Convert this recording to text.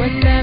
when I